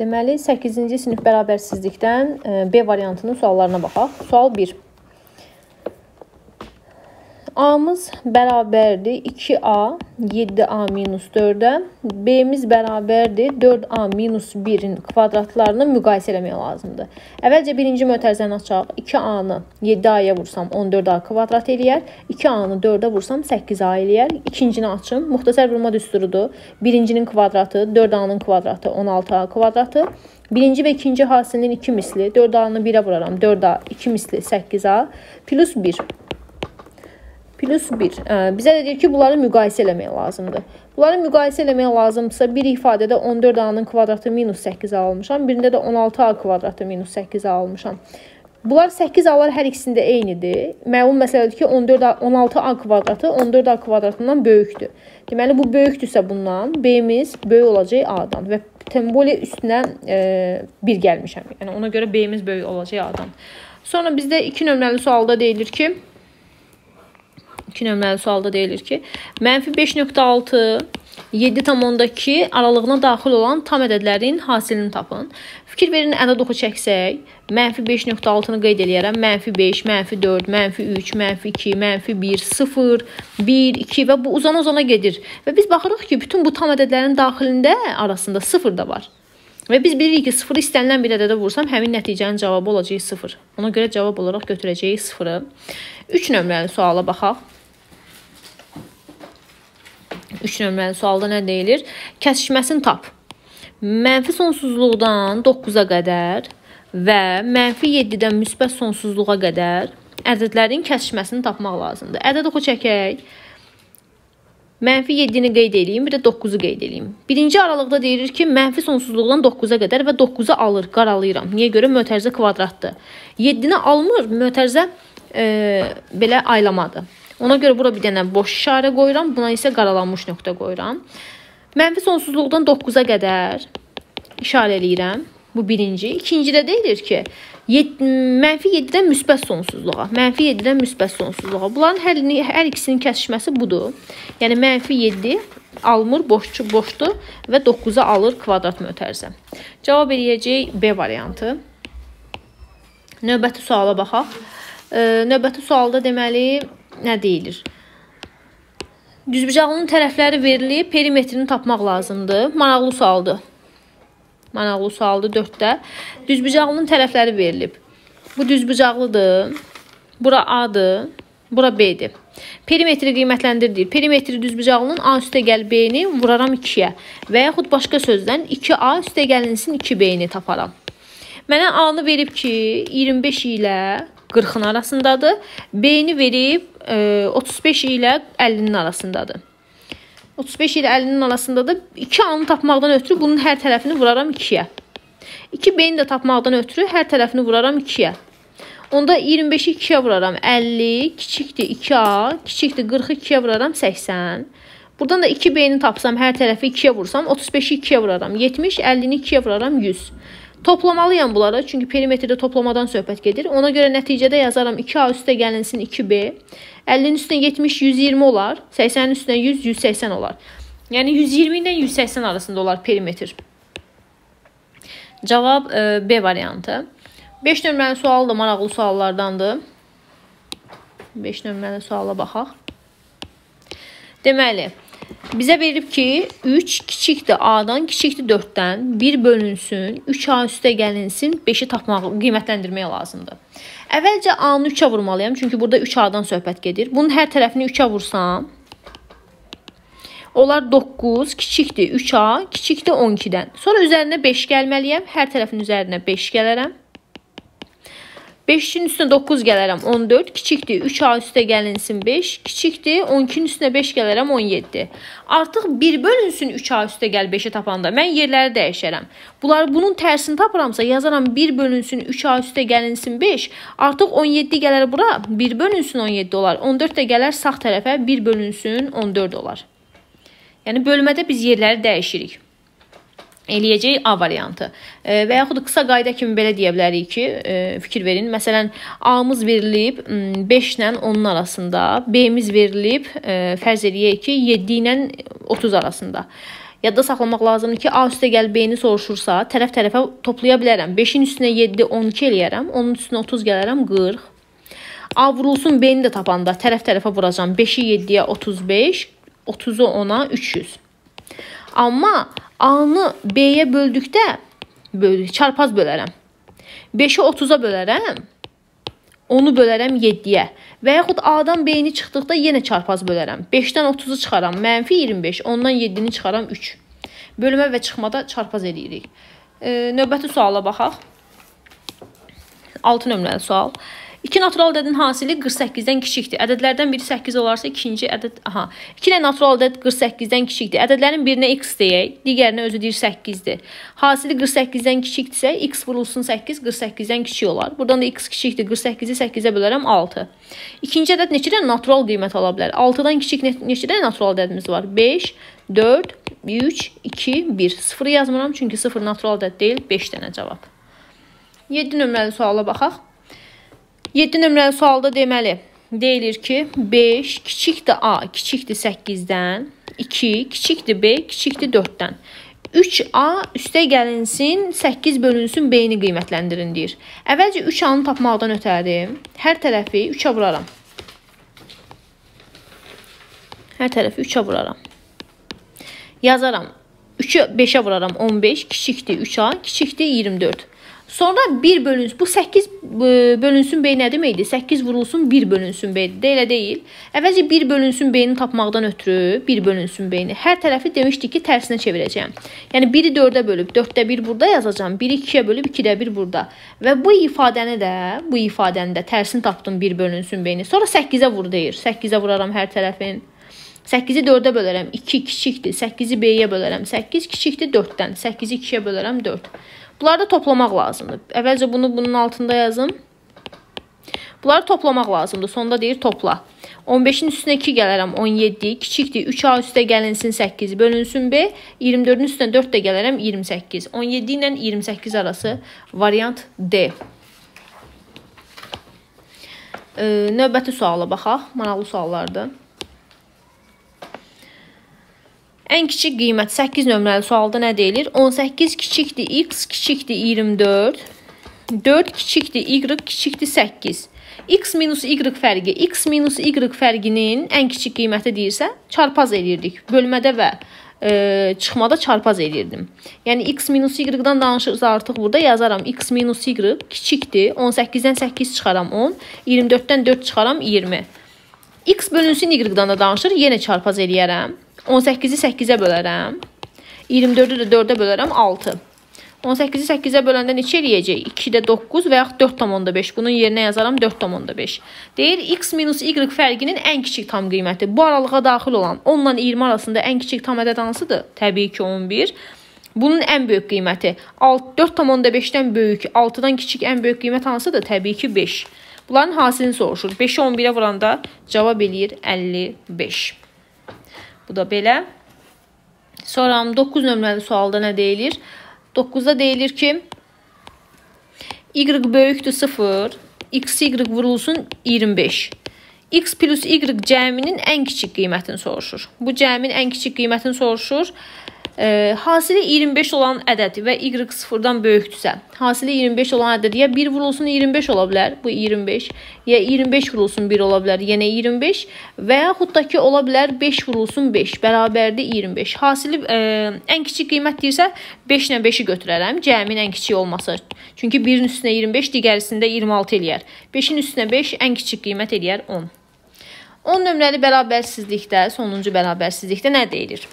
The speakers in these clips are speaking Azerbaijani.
Deməli 8-ci sinif bərabərsizlikdən e, B variantının suallarına baxaq. Sual 1. A-mız bərabərdir 2A 7A minus 4-ə. B-miz bərabərdir 4A minus 1-in kvadratlarını müqayisə etmək lazımdır. Əvvəlcə birinci mötərizəni açaq. 2A-nı 7A-ya vursam 14A kvadrat eləyər. 2A-nı 4-ə vursam 8A eləyər. İkincini açım. Muxtəsər vurma düsturudur. Birincinin kvadratı 4A-nın kvadratı 16A kvadratı. Birinci və ikinci hasilinin 2 misli 4A-nı 1-ə vuraram. 4A 2 misli 8A plus 1 plus 1. Bizə də deyir ki, bunları müqayisə eləmək lazımdır. Bunları müqayisə eləmək lazımdırsa, bir ifadədə 14a-nın kvadratı minus 8a almışam, birində də 16a kvadratı minus 8a almışam. Bunlar 8a-lar hər ikisində eynidir. Məlum məsələdir ki, 14a 16a kvadratı 14a kvadratından böyükdür. Deməli bu böyükdürsə bundan b-miz böyük olacaq a-dan və temboli üstünə e, 1 gəlmişəm. Yəni ona görə b-miz böyük olacaq a-dan. Sonra bizdə 2 nömrəli sualda deyilir ki, 2 nömrəli sualda deyilir ki, mənfi 5.6 7,2 aralığına daxil olan tam ədədlərin hasilini tapın. Fikir verin, ədəd oxu çəksək, mənfi 5.6-nı qeyd eləyərəm. Mənfi 5, mənfi 4, mənfi 3, mənfi 2, mənfi 1, 0, 1, 2 və bu uzana-uzana gedir. Və biz baxırıq ki, bütün bu tam ədədlərin daxilində arasında 0 da var. Və biz bilirik ki, 0 istənilən bir ədədə vursam, həmin nəticənin cavabı olacaq 0. Ona görə cavab olaraq götürəcəyik 0-ı. 3 nömrəli suala baxaq. 3 nömrəli sualda nə deyilir? Kəsişməsini tap. Mənfi sonsuzluqdan 9-a qədər və mənfi 7-dən müsbət sonsuzluğa qədər ədədlərin kəsişməsini tapmaq lazımdır. Ədəd oxu çəkək. Mənfi 7-ni qeyd edeyim, bir də 9-u qeyd edeyim. Birinci aralıqda deyilir ki, mənfi sonsuzluqdan 9-a qədər və 9-u alır, qaralayıram. Niyə görə? Mötərizə kvadratdır. 7-ni almır, mötərizə e, belə aylamadır. Ona görə bura bir dənə boş işarə qoyuram. Buna isə qaralanmış nöqtə qoyuram. Mənfi sonsuzluqdan 9-a qədər işarə eləyirəm. Bu birinci. İkincidə deyilir ki, mənfi 7-dən müsbət sonsuzluğa, mənfi 7-dən müsbət sonsuzluğa. Bunların hər, hər ikisinin kəsişməsi budur. Yəni mənfi 7 almır, boşçu boşdur və 9-a alır kvadrat mötərizə. Cavab eləyəcək B variantı. Növbəti suala baxaq. Növbəti sualda deməli nə deyilir? Düzbucaqlının tərəfləri verilib, perimetrini tapmaq lazımdır. Maraqlı sualdır. Maraqlı sualdır 4-də. Düzbucaqlının tərəfləri verilib. Bu düzbucaqlıdır. Bura A-dır. Bura B-dir. Perimetri qiymətləndir deyir. Perimetri düzbucaqlının A üstə gəl B-ni vuraram 2-yə və yaxud başqa sözlə 2A üstə gəlinsin 2B-ni taparam. Mənə A-nı verib ki, 25 ilə 40-ın arasındadır. B-ni verib 35 ilə 50-nin arasındadır. 35 ilə 50-nin arasındadır. 2 A-nı tapmaqdan ötürü bunun hər tərəfini vuraram 2-yə. 2B-ni də tapmaqdan ötürü hər tərəfini vuraram 2-yə. Onda 25-i 2-yə vuraram 50, kiçikdir 2A, kiçikdir 40-ı 2-yə vuraram 80. Buradan da 2B-ni tapsam, hər tərəfi 2-yə vursam, 35-i 2-yə vuraram 70, 50-ni 2-yə vuraram 100. Toplamalıyam bunları, çünki perimetrdə toplamadan söhbət gedir. Ona görə nəticədə yazaram 2A üstə gəlinsin 2B. 50-nin üstünə 70 120 olar, 80-nin üstünə 100 180 olar. Yəni 120 ilə 180 arasında olar perimetr. Cavab e, B variantı. 5 nömrəli sual da maraqlı suallardandır. 5 nömrəli suala baxaq. Deməli, Bizə verib ki, 3 kiçikdir A-dan, kiçikdir 4-dən. 1 bölünsün, 3A üstə gəlinsin, 5-i tapmaq, qiymətləndirmək lazımdır. Əvvəlcə A-nı 3-ə vurmalıyam, çünki burada 3A-dan söhbət gedir. Bunun hər tərəfini 3-ə vursam, Onlar 9 kiçikdir 3A, kiçikdir 12-dən. Sonra üzərinə 5 gəlməliyəm. Hər tərəfin üzərinə 5 gələrəm. 5-in üstünə 9 gələrəm 14, kiçikdir 3A üstə gəlinsin 5, kiçikdir 12-nin üstünə 5 gələrəm 17. Artıq 1 bölünsün 3A üstə gəl 5-i tapanda mən yerləri dəyişərəm. Bunlar bunun tərsini tapıramsa yazaram 1 bölünsün 3A üstə gəlinsin 5, artıq 17 gələr bura 1 bölünsün 17 olar. 14 də gələr sağ tərəfə 1 bölünsün 14 olar. Yəni bölmədə biz yerləri dəyişirik eləyəcək A variantı. E, və yaxud qısa qayda kimi belə deyə bilərik ki, e, fikir verin. Məsələn, A-mız verilib 5 ilə 10-un arasında, B-miz verilib e, fərz eləyək ki, 7 ilə 30 arasında. Yadda saxlamaq lazımdır ki, A üstəgəl B-ni soruşursa, tərəf-tərəfə toplaya bilərəm. 5-in üstünə 7, 12 eləyərəm. Onun üstünə 30 gələrəm, 40. A vurulsun B-ni də tapanda tərəf-tərəfə vuracam. 5-i 7-yə 35, 30-u 10-a 300. Amma A-nı B-yə böldükdə böldük, çarpaz bölərəm. 5-i 30-a bölərəm. Onu bölərəm 7-yə. Və yaxud A-dan B-ni çıxdıqda yenə çarpaz bölərəm. 5-dən 30-u çıxaram, mənfi 25. Ondan 7-ni çıxaram 3. Bölmə və çıxmada çarpaz eləyirik. E, növbəti suala baxaq. 6 nömrəli sual. 2 natural ədədin hasili 48-dən kiçikdir. Ədədlərdən biri 8 olarsa, ikinci ədəd, aha. 2 ilə natural ədəd 48-dən kiçikdir. Ədədlərin birinə x deyək, digərinə özü deyir 8-dir. Hasili 48-dən kiçikdirsə, x vurulsun 8 48-dən kiçik olar. Buradan da x kiçikdir. 48-i 8-ə bölərəm 6. İkinci ədəd neçə dənə natural qiymət ala bilər? 6-dan kiçik neçə dənə natural ədədimiz var? 5, 4, 3, 2, 1. 0 yazmıram çünki 0 natural ədəd deyil. 5 dənə cavab. 7 nömrəli suala baxaq. 7 nömrəli sualda deməli, deyilir ki, 5 kiçikdir A, kiçikdir 8-dən, 2 kiçikdir B, kiçikdir 4-dən. 3A üstə gəlinsin, 8 bölünsün B-ni qiymətləndirin deyir. Əvvəlcə 3A-nı tapmaqdan ötəri hər tərəfi 3-ə vuraram. Hər tərəfi 3-ə vuraram. Yazaram. 3-ü 5-ə vuraram 15, kiçikdir 3A, kiçikdir 24. Sonra 1 bölünsün. Bu 8 bölünsün B nə deməkdir? 8 vurulsun 1 bölünsün B. De, elə deyil. Əvvəlcə 1 bölünsün B-ni tapmaqdan ötürü 1 bölünsün B-ni. Hər tərəfi demişdik ki, tərsinə çevirəcəyəm. Yəni 1-i 4-ə bölüb 4-də 1 burada yazacağam. 1-i 2-yə bölüb 2-də 1 burada. Və bu ifadəni də, bu ifadəni də tərsini tapdım 1 bölünsün B-ni. Sonra 8-ə vur deyir. 8-ə vuraram hər tərəfin. 8-i 4-ə bölərəm. 2 kiçikdir. 8-i B-yə bölərəm. 8 kiçikdir 4-dən. 8-i 2-yə bölərəm 4. Bunları da toplamaq lazımdır. Əvvəlcə bunu bunun altında yazım. Bunları toplamaq lazımdır. Sonda deyir topla. 15-in üstünə 2 gələrəm 17, kiçikdir. 3A üstə gəlinsin 8, bölünsün B. 24-ün üstünə 4 də gələrəm 28. 17 ilə 28 arası variant D. Növbəti suala baxaq. Maraqlı suallardır. Ən kiçik qiymət 8 nömrəli sualda nə deyilir? 18 kiçikdir x, kiçikdir 24. 4 kiçikdir y, kiçikdir 8. x minus y fərqi, x minus y fərqinin ən kiçik qiyməti deyirsə, çarpaz eləyirdik. Bölmədə və e, çıxmada çarpaz eləyirdim. Yəni x minus y-dan danışırsa artıq burada yazaram. x minus y kiçikdir. 18-dən 8 çıxaram 10, 24-dən 4 çıxaram 20. x bölünsün y-dan da danışır, yenə çarpaz eləyərəm. 18-i 8-ə bölərəm. 24-ü də 4-ə bölərəm 6. 18-i 8-ə böləndə neçə eləyəcək? 2-də 9 və yaxud 4,5. Bunun yerinə yazaram 4,5. Deyir x minus y fərqinin ən kiçik tam qiyməti. Bu aralığa daxil olan 10 ilə 20 arasında ən kiçik tam ədəd hansıdır? Təbii ki 11. Bunun ən böyük qiyməti 4,5-dən böyük, 6-dan kiçik ən böyük qiymət hansıdır? Təbii ki 5. Bunların hasilini soruşur. 5-i 11-ə vuranda cavab eləyir 55. Bu da belə. Sonra 9 nömrəli sualda nə deyilir? 9-da deyilir ki, y böyükdür 0, x, y vurulsun 25. x plus y cəminin ən kiçik qiymətini soruşur. Bu cəmin ən kiçik qiymətini soruşur. E, hasili 25 olan ədəd və y 0-dan böyükdürsə, hasili 25 olan ədəd ya 1 vurulsun 25 ola bilər, bu 25, ya 25 vurulsun 1 ola bilər, yenə 25 və yaxud da ki ola bilər 5 vurulsun 5 bərabərdir 25. Hasili e, ən kiçik qiymət deyirsə 5 ilə 5-i götürərəm, cəmin ən kiçik olması. Çünki 1-in üstünə 25, digərisində 26 eləyər. 5-in üstünə 5 ən kiçik qiymət eləyər 10. 10 nömrəli bərabərsizlikdə, sonuncu bərabərsizlikdə nə deyilir?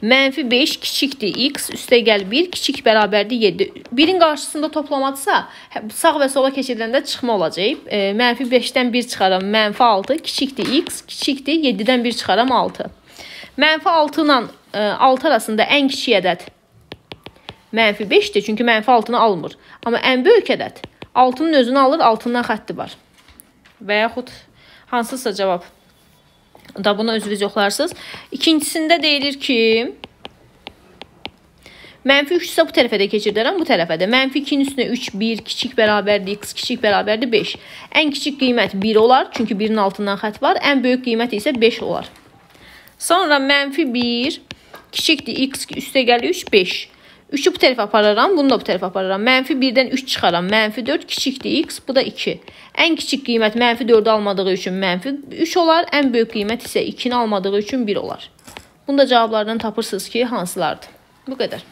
Mənfi 5 kiçikdir x, üstəgəl 1 kiçik bərabərdir 7. 1-in qarşısında toplamadsa, hə, sağ və sola keçiriləndə çıxma olacaq. E, mənfi 5-dən 1 çıxaram, mənfi 6 kiçikdir x, kiçikdir 7-dən 1 çıxaram 6. Mənfi 6 ilə e, 6 arasında ən kiçik ədəd mənfi 5-dir, çünki mənfi 6-nı almır. Amma ən böyük ədəd 6-nın özünü alır, altından xətti var. Və yaxud hansısa cavab da bunu özünüz yoxlarsınız. İkincisində deyilir ki, Mənfi 3 isə bu tərəfə də keçirdərəm, bu tərəfə də. Mənfi 2-nin üstünə 3, 1, kiçik bərabərdir, x kiçik bərabərdir 5. Ən kiçik qiymət 1 olar, çünki 1-in altından xətt var. Ən böyük qiymət isə 5 olar. Sonra mənfi 1, kiçikdir x üstəgəl 3 5. 3-ü bu tərəfə apararam, bunu da bu tərəfə apararam. Mənfi 1-dən 3 çıxaram. Mənfi 4 kiçikdir x, bu da 2. Ən kiçik qiymət mənfi 4-ü almadığı üçün mənfi 3 olar. Ən böyük qiymət isə 2-ni almadığı üçün 1 olar. Bunu da cavablardan tapırsınız ki, hansılardır. Bu qədər.